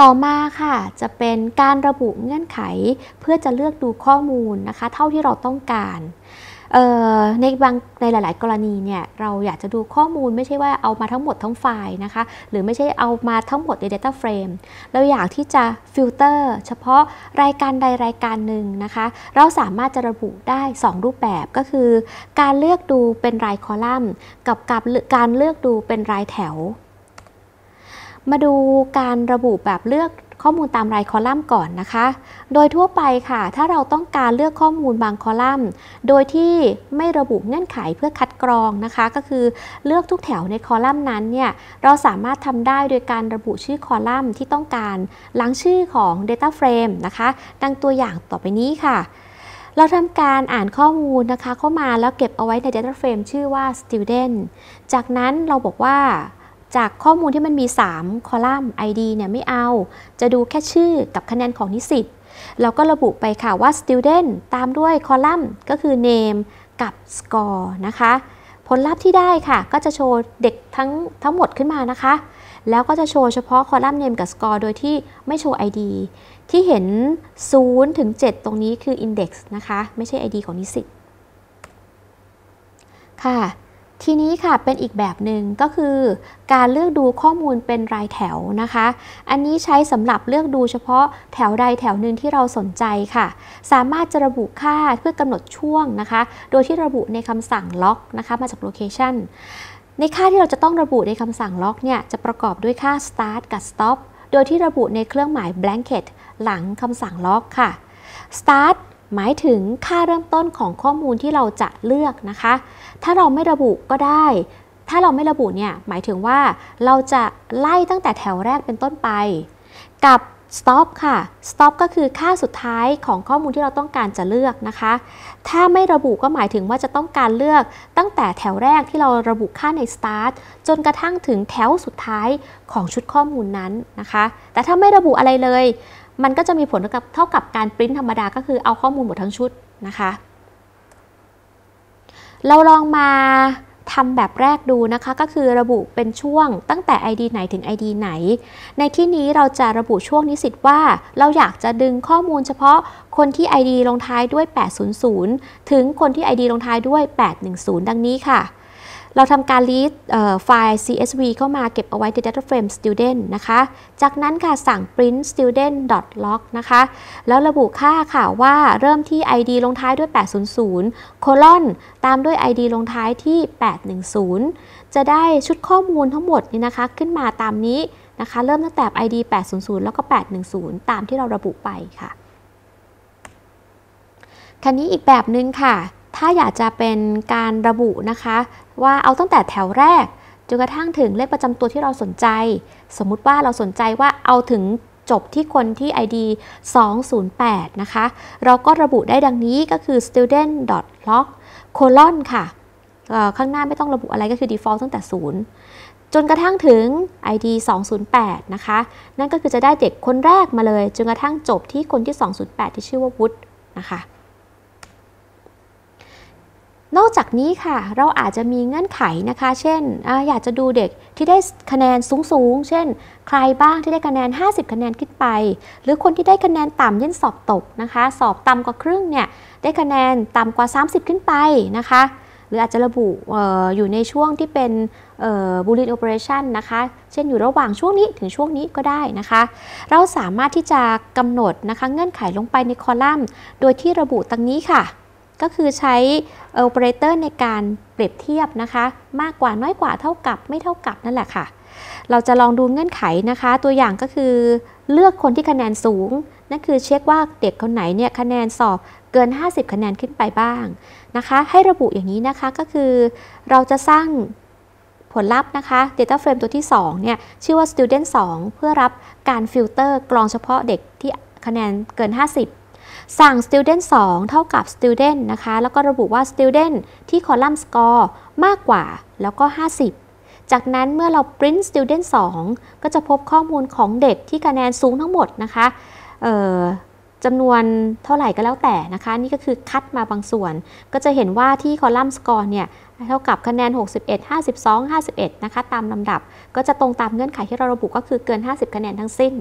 ต่อมาค่ะจะเป็นการระบุเงื่อนไขเพื่อจะเลือกดูข้อมูลนะคะ เท่าที่เราต้องการในบางในหลาย ๆ กรณีเนี่ยเราอยากจะดูข้อมูลไม่ใช่ว่าเอามาทั้งหมดทั้งไฟล์นะคะ หรือไม่ใช่เอามาทั้งหมดใน Data Frame เราอยากที่จะฟิลเตอร์เฉพาะรายการใดรายการหนึ่งนะคะ เราสามารถจะระบุได้ 2 รูปแบบก็คือ การเลือกดูเป็นรายคอลัมน์ กับกับการเลือกดูเป็นรายแถว มาดูการระบุแบบเลือกข้อมูลตามรายคอลัมน์ก่อนนะคะ โดยทั่วไปค่ะ ถ้าเราต้องการเลือกข้อมูลบางคอลัมน์ โดยที่ไม่ระบุเงื่อนไขเพื่อคัดกรองนะคะ ก็คือเลือกทุกแถวในคอลัมน์นั้นเนี่ย เราสามารถทำได้โดยการระบุชื่อคอลัมน์ที่ต้องการหลังชื่อของ Data Frame นะคะ ดังตัวอย่างต่อไปนี้ค่ะ เราทำการอ่านข้อมูลนะคะ เข้ามาแล้วเก็บเอาไว้ใน Data Frame ชื่อว่า Student จากนั้นเราบอกว่า จากข้อมูลที่มันมี 3 คอลัมน์ ID เนี่ยไม่เอา จะดูแค่ชื่อกับคะแนนของนิสิตเราก็ระบุไปค่ะว่า student ตามด้วยคอลัมน์ก็คือ name กับ score นะคะ ผลลัพธ์ที่ได้ค่ะ ก็จะโชว์เด็กทั้งทั้งหมดขึ้นมานะคะ แล้วก็จะโชว์เฉพาะคอลัมน์ name กับ score โดยที่ไม่โชว์ ID ที่เห็น 0 ถึง 7 ตรงนี้คือ index นะคะ ไม่ใช่ ID ของนิสิตค่ะ ทีนี้ค่ะเป็นอีกแบบหนึ่งก็คือ การเลือกดูข้อมูลเป็นรายแถวนะคะ อันนี้ใช้สำหรับเลือกดูเฉพาะแถวใดแถวหนึ่งที่เราสนใจค่ะ สามารถจะระบุค่าเพื่อกำหนดช่วงนะคะ โดยที่ระบุในคำสั่ง loc นะคะมาจาก location ในค่าที่เราจะต้องระบุในคำสั่ง loc เนี่ยจะประกอบด้วยค่า start กับ stop โดยที่ระบุในเครื่องหมาย bracket หลังคำสั่ง loc ค่ะ start หมายถึงค่าเริ่มต้นของข้อมูลที่เราจะเลือกนะคะ ถ้าเราไม่ระบุก็ได้ ถ้าเราไม่ระบุเนี่ยหมายถึงว่าเราจะไล่ตั้งแต่แถวแรกเป็นต้นไป กับ stop ค่ะ stop ก็คือค่าสุดท้ายของข้อมูลที่เราต้องการจะเลือกนะคะ ถ้าไม่ระบุก็หมายถึงว่าจะต้องการเลือกตั้งแต่แถวแรกที่เราระบุค่าใน start จนกระทั่งถึงแถวสุดท้ายของชุดข้อมูลนั้นนะคะ แต่ถ้าไม่ระบุอะไรเลย มันก็จะมีผลกับเท่ากับการปริ้นธรรมดาก็คือเอาข้อมูลหมดทั้งชุดนะคะ เราลองมาทำแบบแรกดูนะคะก็คือระบุเป็นช่วงตั้งแต่ ID ไหนถึง ID ไหน ในที่นี้เราจะระบุช่วงนิสิตว่า เราอยากจะดึงข้อมูลเฉพาะคนที่ ID ลงท้ายด้วย 800 ถึงคนที่ ID ลงท้ายด้วย 810 ดังนี้ค่ะ เราทำการ read ไฟล์ CSV เข้ามาเก็บเอาไว้ใน data frame student นะคะ จากนั้นค่ะสั่ง print student log นะคะ แล้วระบุค่าค่ะว่าเริ่มที่ ID ลงท้ายด้วย 800 colon ตามด้วย ID ลงท้ายที่ 810 จะได้ชุดข้อมูลทั้งหมดนี่นะคะ ขึ้นมาตามนี้นะคะ เริ่มตั้งแต่ ID 800 แล้วก็ 810 ตามที่เราระบุไปค่ะคันนี้อีกแบบนึงค่ะ ถ้าอยากจะเป็นการระบุนะคะ ว่าเอาตั้งแต่แถวแรกจนกระทั่งถึงเลขประจำตัวที่เราสนใจ สมมุติว่าเราสนใจว่าเอาถึงจบที่คนที่ ID 208 นะคะ เราก็ระบุได้ดังนี้ก็คือ student log colon ค่ะ ข้างหน้าไม่ต้องระบุอะไรก็คือ default ตั้งแต่ 0 จนกระทั่งถึง ID 208 นะคะ นั่นก็คือจะได้เด็กคนแรกมาเลย จนกระทั่งจบที่คนที่ 208 ที่ชื่อว่าวุฒินะคะ นอกจากนี้ค่ะ เราอาจจะมีเงื่อนไขนะคะ เช่นออยากจะดูเด็กที่ได้คะแนนสูงๆ เช่น ใครบ้างที่ได้คะแนน 50 คะแนนขึ้นไป หรือคนที่ได้คะแนนต่ำเช่นสอบตกนะคะ สอบต่ำกว่าครึ่งเนี่ยได้คะแนนต่ำกว่า 30 ขึ้นไปนะคะ หรืออาจจะระบุอออยู่ในช่วงที่เป็นบูลินโอเปอเรชันนะคะ เช่นอยู่ระหว่างช่วงนี้ถึงช่วงนี้ก็ได้นะคะ เราสามารถที่จะกำหนดนะคะเงื่อนไขลงไปในคอลัมน์ โดยที่ระบุตังนี้ค่ะ ก็คือใช้โอเปอเรเตอร์ในการเปรียบเทียบนะคะ มากกว่าน้อยกว่าเท่ากับไม่เท่ากับนั่นแหละค่ะ เราจะลองดูเงื่อนไขนะคะ ตัวอย่างก็คือเลือกคนที่คะแนนสูง นั่นคือเช็คว่าเด็กคนไหนเนี่ยคะแนนสอบเกิน 50 คะแนนขึ้นไปบ้างนะคะ ให้ระบุอย่างนี้นะคะก็คือเราจะสร้างผลลัพธ์นะคะ Data Frame ตัวที่ 2 เนี่ย ชื่อว่า Student 2 เพื่อรับการฟิลเตอร์กรองเฉพาะเด็กที่คะแนนเกิน 50 สั่ง student 2 เท่ากับ student นะคะ แล้วก็ระบุว่า student ที่คอลัมน์ score มากกว่าแล้วก็ 50 จากนั้นเมื่อเรา print student 2 ก็จะพบข้อมูลของเด็กที่คะแนนสูงทั้งหมดนะคะจำนวนเท่าไหร่ก็แล้วแต่นะคะ นี่ก็คือคัดมาบางส่วน ก็จะเห็นว่าที่คอลัมน์ score เนี่ยเท่ากับคะแนน 61 52 51 นะคะ ตามลำดับก็จะตรงตามเงื่อนไขที่เราระบุก็คือเกิน 50 คะแนนทั้งสิ้น